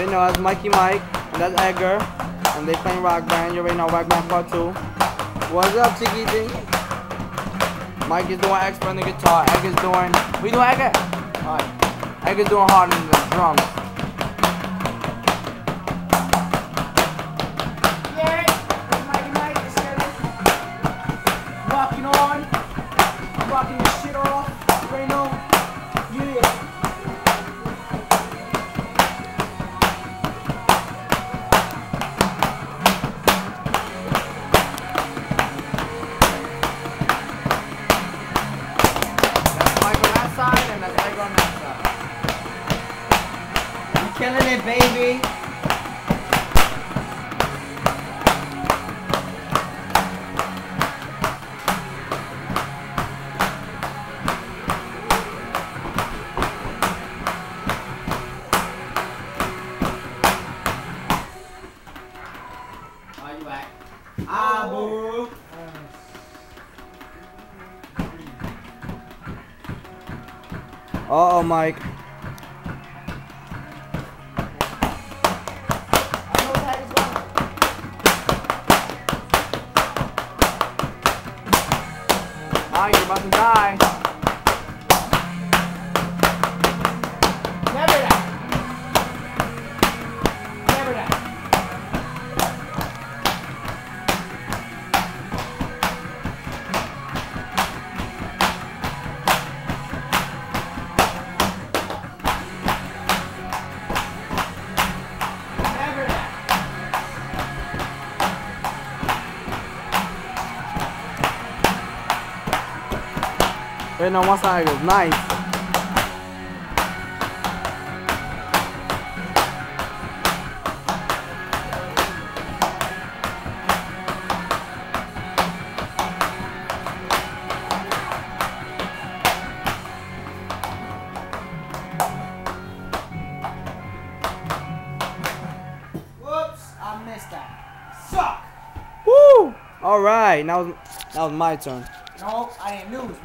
already know that's Mikey Mike, and that's Edgar, and they playing Rock Band. You already know Rock Band Part 2. What's up, Chiquiti? Mike is doing expert on the guitar. Edgar's doing. We doing Edgar? Alright. Edgar's doing hard on the drums. Walking on, rocking this shit off, right now. Yeah. On that side, and that's Edgar on that side. You killing it, baby. How you at? Ah, boo. Uh oh, Mike. Mike, you're about to die. Wait, no, one side is nice. Whoops, I missed that. Suck. Woo! All right, now that was my turn. No, I didn't lose.